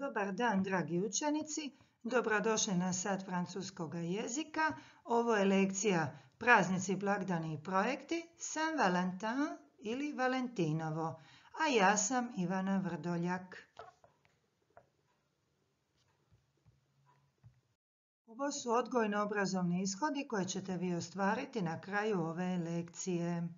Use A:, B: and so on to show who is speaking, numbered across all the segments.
A: Dobar dan, dragi učenici. Dobrodošli na sat francuskog jezika. Ovo je lekcija Praznici, blagdani i projekti Saint Valentin ili Valentinovo. A ja sam Ivana Vrdoljak. Ovo su odgojno-obrazovni ishodi koje ćete vi ostvariti na kraju ove lekcije.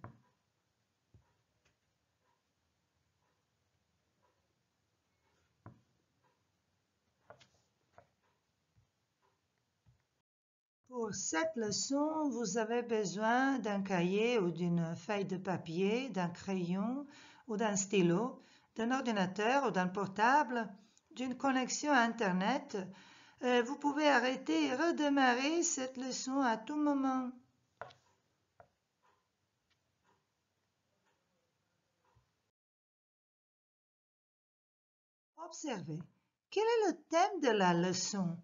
A: Pour cette leçon, vous avez besoin d'un cahier ou d'une feuille de papier, d'un crayon ou d'un stylo, d'un ordinateur ou d'un portable, d'une connexion Internet. Euh, vous pouvez arrêter et redémarrer cette leçon à tout moment. Observez. Quel est le thème de la leçon?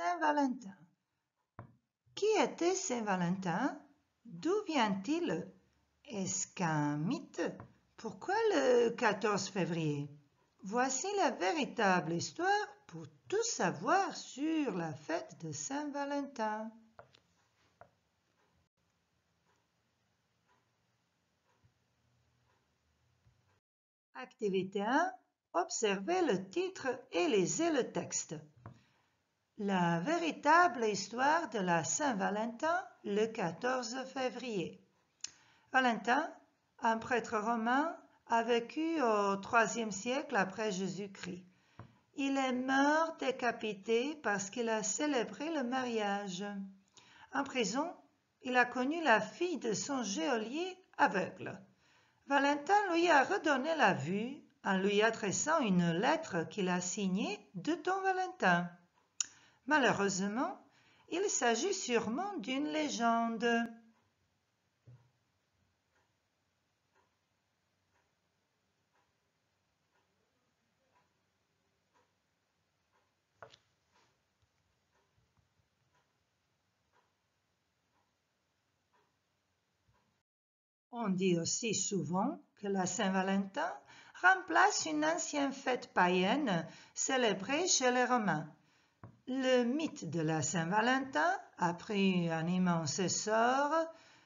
A: Saint-Valentin. Qui était Saint-Valentin? D'où vient-il? Est-ce qu'un mythe? Pourquoi le 14 février? Voici la véritable histoire pour tout savoir sur la fête de Saint-Valentin. Activité 1. Observez le titre et lisez le texte. La véritable histoire de la Saint-Valentin le 14 février. Valentin, un prêtre romain, a vécu au IIIe siècle après Jésus-Christ. Il est mort décapité parce qu'il a célébré le mariage. En prison, il a connu la fille de son geôlier aveugle. Valentin lui a redonné la vue en lui adressant une lettre qu'il a signée de ton Valentin. Malheureusement, il s'agit sûrement d'une légende. On dit aussi souvent que la Saint-Valentin remplace une ancienne fête païenne célébrée chez les Romains. Le mythe de la Saint-Valentin a pris un immense essor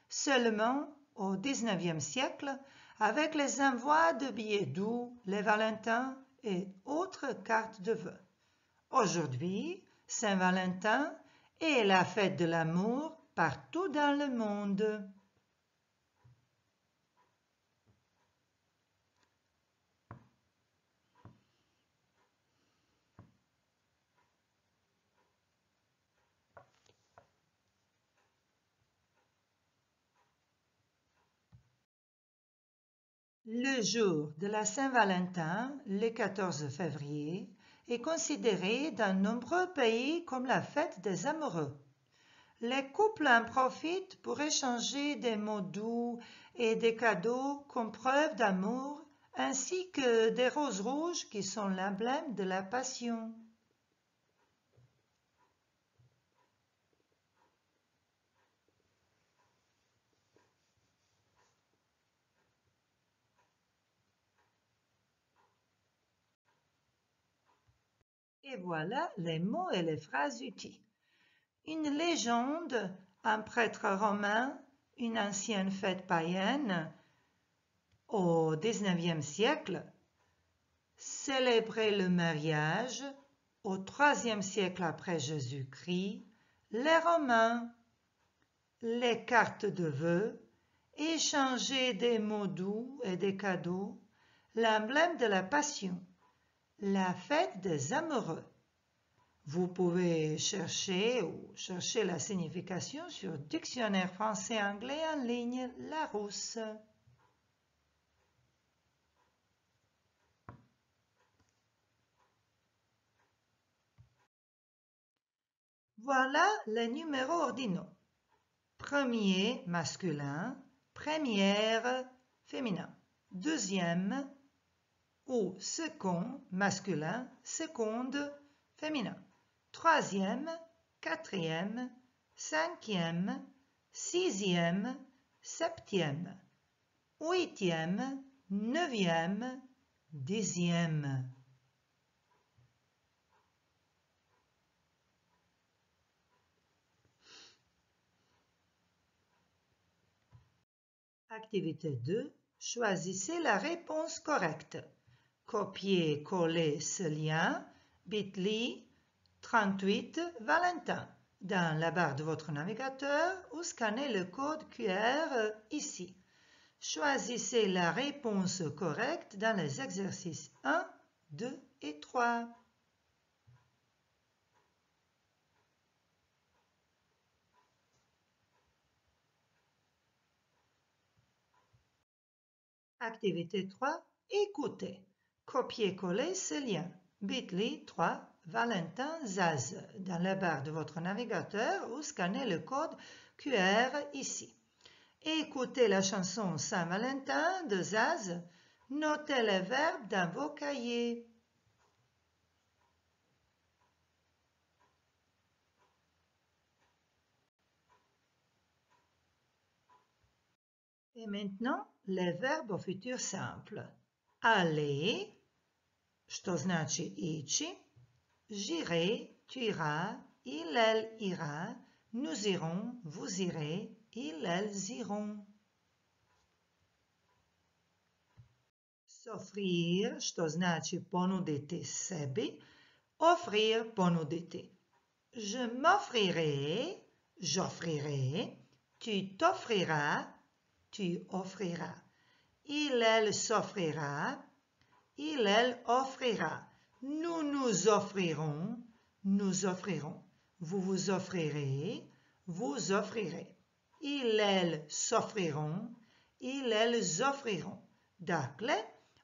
A: seulement au XIXe siècle avec les envois de billets doux, les Valentins et autres cartes de vœux. Aujourd'hui, Saint-Valentin est la fête de l'amour partout dans le monde. Le jour de la Saint-Valentin, le 14 février, est considéré dans nombreux pays comme la fête des amoureux. Les couples en profitent pour échanger des mots doux et des cadeaux comme preuve d'amour, ainsi que des roses rouges qui sont l'emblème de la passion. Et voilà les mots et les phrases utiles. Une légende, un prêtre romain, une ancienne fête païenne, au XIXe siècle, célébrer le mariage au IIIe siècle après Jésus-Christ, les Romains, les cartes de vœux, échanger des mots doux et des cadeaux, l'emblème de la passion. La fête des amoureux. Vous pouvez chercher ou chercher la signification sur Dictionnaire français-anglais en ligne Larousse. Voilà les numéros ordinaux. Premier masculin, première féminin, deuxième ou second masculin, seconde féminin. Troisième quatrième, cinquième, sixième, septième, huitième, neuvième, dixième. Activité 2. Choisissez la réponse correcte. Copiez-coller ce lien bit.ly 38 Valentin dans la barre de votre navigateur ou scannez le code QR ici. Choisissez la réponse correcte dans les exercices 1, 2 et 3. Activité 3. Écoutez. Copiez-coller ce lien. bit.ly 3 Valentin Zaz dans la barre de votre navigateur ou scannez le code QR ici. Écoutez la chanson Saint-Valentin de Zaz. Notez les verbes dans vos cahiers. Et maintenant, les verbes au futur simple. Aller, što znači ići, j'irai, tu iras, il, elle ira, nous irons, vous irez, ils, elles iront. S'offrir, što znači ponuditi sebi, offrir, ponuditi. Je m'offrirai, j'offrirai, tu t'offriras, tu offriras. Il, elle s'offrira, il, elle offrira. Nous nous offrirons, nous offrirons. Vous vous offrirez, vous offrirez. Il, elle s'offriront, il, elles offriront. Dakle,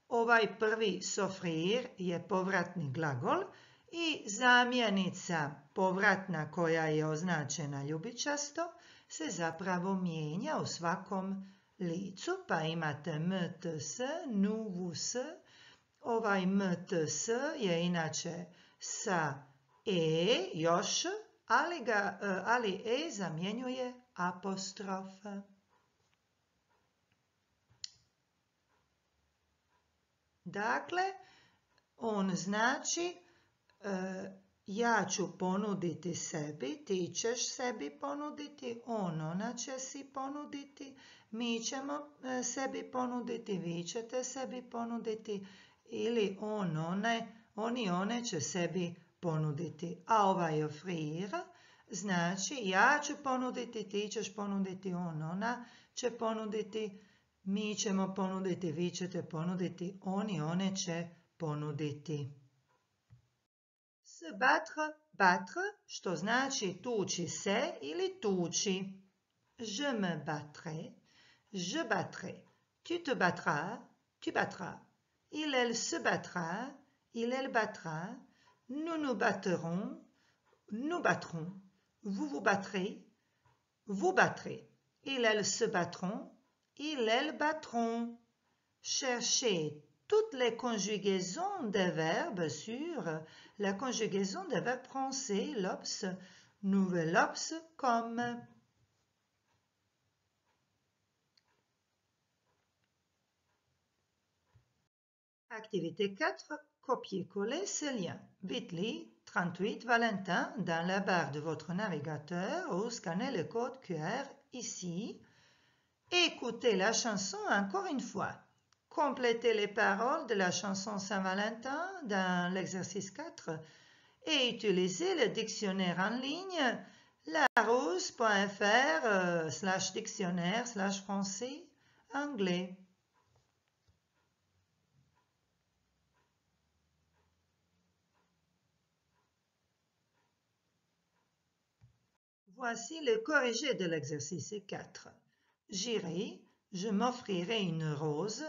A: ovaj prvi s'offrir je povratni glagol i zamjenica povratna koja je označena ljubičasto se zapravo mijenja u svakom licu, pa imate mts, nuvus. Ovaj mts je inače sa e još, ali, ga, ali e zamjenjuje apostrof. Dakle, on znači ja ću ponuditi sebi, ti ćeš sebi ponuditi, on, ona će si ponuditi, mi ćemo sebi ponuditi, vi ćete sebi ponuditi ili on, one, oni, one će sebi ponuditi. A ovaj ofrira znači ja ću ponuditi, ti ćeš ponuditi, on, ona će ponuditi, mi ćemo ponuditi, vi ćete ponuditi, oni, one će ponuditi. Se battre, battre, što znači tući se ili tući. Je me battrai, je battrai. Tu te battras, tu battras. Il, elle se battra, il, elle battra. Nous nous battrons, nous battrons. Vous vous battrez, vous battrez. Il, elles se battront, ils, elles battront. Cherchez toutes les conjugaisons des verbes sur la conjugaison des verbes français, l'ops, nouvel ops, comme. Activité 4. Copier-coller ce lien. bit.ly 38 Valentin dans la barre de votre navigateur ou scannez le code QR ici. Écoutez la chanson encore une fois. Complétez les paroles de la chanson Saint-Valentin dans l'exercice 4 et utilisez le dictionnaire en ligne larousse.fr slash dictionnaire slash français anglais. Voici le corrigé de l'exercice 4. J'irai, je m'offrirai une rose,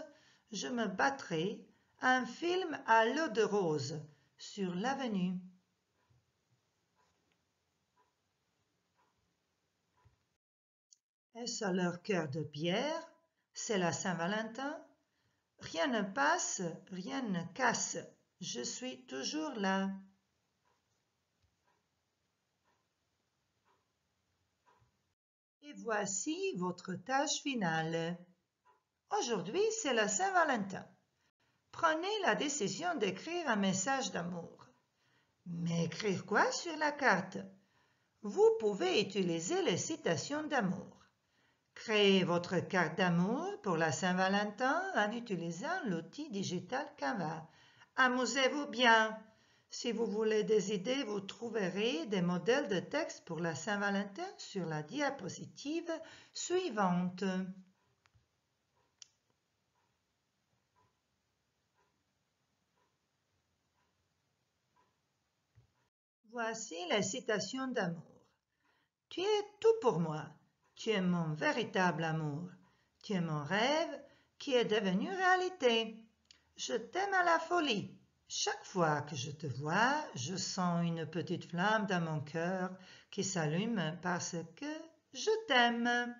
A: je me battrai, un film à l'eau de rose sur l'avenue. Est-ce à leur cœur de pierre? C'est la Saint-Valentin Rien ne passe, rien ne casse, je suis toujours là. Voici votre tâche finale. Aujourd'hui, c'est la Saint-Valentin. Prenez la décision d'écrire un message d'amour. Mais écrire quoi sur la carte? Vous pouvez utiliser les citations d'amour. Créez votre carte d'amour pour la Saint-Valentin en utilisant l'outil digital Canva. Amusez-vous bien! Si vous voulez des idées, vous trouverez des modèles de texte pour la Saint-Valentin sur la diapositive suivante. Voici les citations d'amour. Tu es tout pour moi. Tu es mon véritable amour. Tu es mon rêve qui est devenu réalité. Je t'aime à la folie. Chaque fois que je te vois, je sens une petite flamme dans mon cœur qui s'allume parce que je t'aime.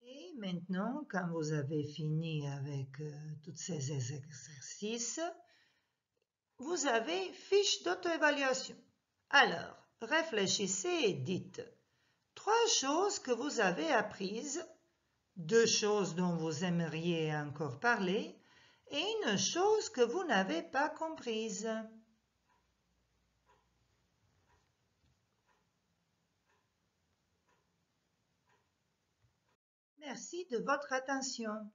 A: Et maintenant, quand vous avez fini avec euh, tous ces exercices, vous avez fiche d'auto-évaluation. Alors, réfléchissez et dites trois choses que vous avez apprises, deux choses dont vous aimeriez encore parler et une chose que vous n'avez pas comprise. Merci de votre attention.